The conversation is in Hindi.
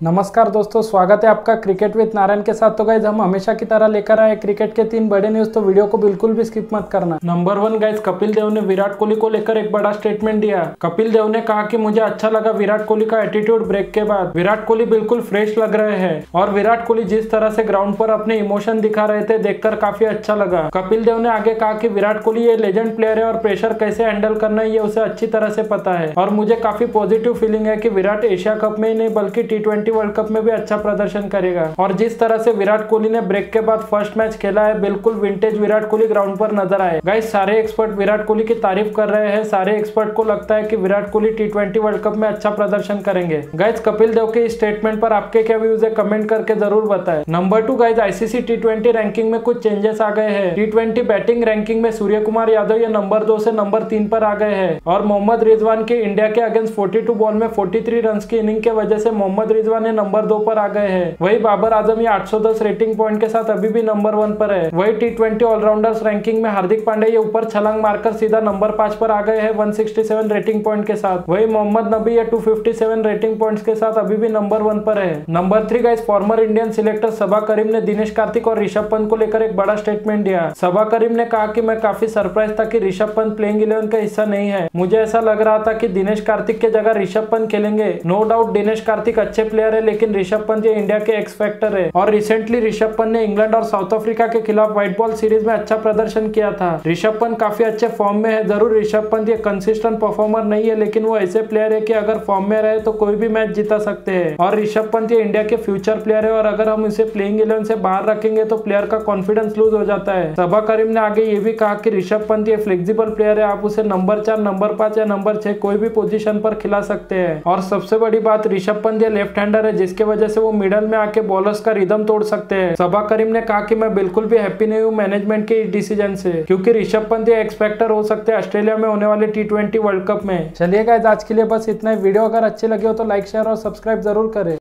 नमस्कार दोस्तों, स्वागत है आपका क्रिकेट विद नारायण के साथ। तो गाइज़ हम हमेशा की तरह लेकर आए क्रिकेट के तीन बड़े न्यूज़ तो वीडियो को बिल्कुल भी स्किप मत करना। Number one guys Kapil Dev ने विराट कोहली को लेकर एक बड़ा स्टेटमेंट दिया। कपिल देव ने कहा कि मुझे अच्छा लगा विराट कोहली का एटीट्यूड ब्रेक के बाद। विराट कोहली बिल्कुल फ्रेश लग रहे हैं और विराट कोहली जिस तरह से ग्राउंड पर अपने इमोशन दिखा रहे थे, देखकर काफ़ी अच्छा लगा। कपिल देव ने आगे कहा की विराट कोहली ये लेजेंड प्लेयर है और प्रेशर कैसे हैंडल करना है, ये उसे अच्छी तरह से पता है। और मुझे काफ़ी पॉजिटिव फीलिंग है की विराट एशिया कप में ही नहीं, बल्कि टी वर्ल्ड कप में भी अच्छा प्रदर्शन करेगा। और जिस तरह से विराट कोहली ने ब्रेक के बाद फ़र्स्ट मैच खेला है, बिल्कुल विंटेज विराट कोहली ग्राउंड पर नज़र आए। गाइस सारे एक्सपर्ट विराट कोहली की तारीफ़ कर रहे हैं। सारे एक्सपर्ट को लगता है कि Virat Kohli T twenty world cup में अच्छा प्रदर्शन करेंगे। गाइस कपिल देव के स्टेटमेंट पर आपके क्या व्यूज़ है? कमेंट करके ज़रूर बताए। Number two guys ICC T twenty ranking में कुछ चेंजेस आ गए हैं। टी बैटिंग रैंकिंग में सूर्य कुमार यादव ये नंबर दो से नंबर तीन पर आ गए हैं। और मोहम्मद रिजवान की इंडिया के अगेंस्ट 42 बॉल में 43 रन की इनिंग के वजह से मोहम्मद रिजवान ने नंबर दो पर आ गए हैं। वही बाबर आज़म ये 810 रेटिंग पॉइंट के साथ अभी भी नंबर वन पर है। वही टी ट्वेंटी ऑलराउंडर्स रैंकिंग में हार्दिक पांडे ये ऊपर छलांग मारकर सीधा नंबर पाँच पर आ गए हैं 167 रेटिंग पॉइंट के साथ। वही मोहम्मद नबी ये 257 रेटिंग पॉइंट्स के साथ अभी भी नंबर वन पर है। Number three guys former Indian selector Saba Karim ने दिनेश कार्तिक और ऋषभ पंत को लेकर एक बड़ा स्टेटमेंट दिया। सबा करीम ने कहा कि मैं काफ़ी सरप्राइज़ था की ऋषभ पंत प्लेइंग इलेवन का हिस्सा नहीं है। मुझे ऐसा लग रहा था कि दिनेश कार्तिक के जगह ऋषभ पंत खेलेंगे। नो डाउट दिनेश कार्तिक अच्छे प्लेयर है लेकिन ऋषभ पंत ये इंडिया के एक्स फैक्टर है और रिसेंटली ऋषभ पंत ने इंग्लैंड और साउथ अफ्रीका के खिलाफ व्हाइट बॉल सीरीज़ में अच्छा प्रदर्शन किया था। ऋषभ पंत काफ़ी अच्छे फॉर्म में है, ज़रूर ऋषभ पंत ये कंसिस्टेंट परफॉर्मर नहीं है, लेकिन वो ऐसे प्लेयर है की अगर फॉर्म में रहे तो कोई भी मैच जीता सकते हैं। और ऋषभ पंत ये इंडिया के फ्यूचर प्लेयर है, और अगर हम इसे प्लेइंग इलेवन से बाहर रखेंगे तो प्लेयर का कॉन्फिडेंस लूज हो जाता है। सबा करीम ने आगे ये भी कहा कि ऋषभ पंत ये फ्लेक्सिबल प्लेयर है, आप उसे नंबर चार नंबर पाँच या नंबर छह कोई भी पोजीशन पर खिला सकते हैं। और सबसे बड़ी बात, ऋषभ पंत ये लेफ़्ट हैंडर है, जिसके वजह से वो मिडल में आके बॉलर्स का रिदम तोड़ सकते हैं। सबा करीम ने कहा कि मैं बिल्कुल भी हैप्पी नहीं हूँ मैनेजमेंट के इस डिसीज़न से, क्योंकि ऋषभ पंत ये एक्सपेक्टर हो सकते हैं ऑस्ट्रेलिया में होने वाले टी ट्वेंटी वर्ल्ड कप में। चलिए आज के लिए बस इतना ही। वीडियो अगर अच्छे लगे हो तो लाइक शेयर और सब्सक्राइब ज़रूर करें।